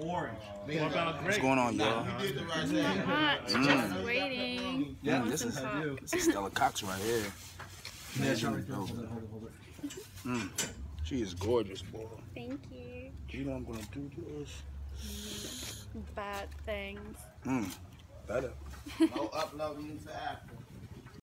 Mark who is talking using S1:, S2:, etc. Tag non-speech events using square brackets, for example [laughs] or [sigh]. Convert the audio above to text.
S1: Orange. Oh.
S2: What about grape?
S3: What's going on, y'all?
S4: You did
S3: Mm.
S5: Just waiting.
S3: Yeah,
S5: Want
S3: this is this is Stella Cox right here.
S1: Yeah. Hold it, hold it, hold it.
S3: Mm. She is gorgeous, boy.
S5: Thank you.
S3: You know I'm gonna do to us?
S5: Mm, bad things.
S3: Mm. Better. [laughs]
S4: No uploading to Apple.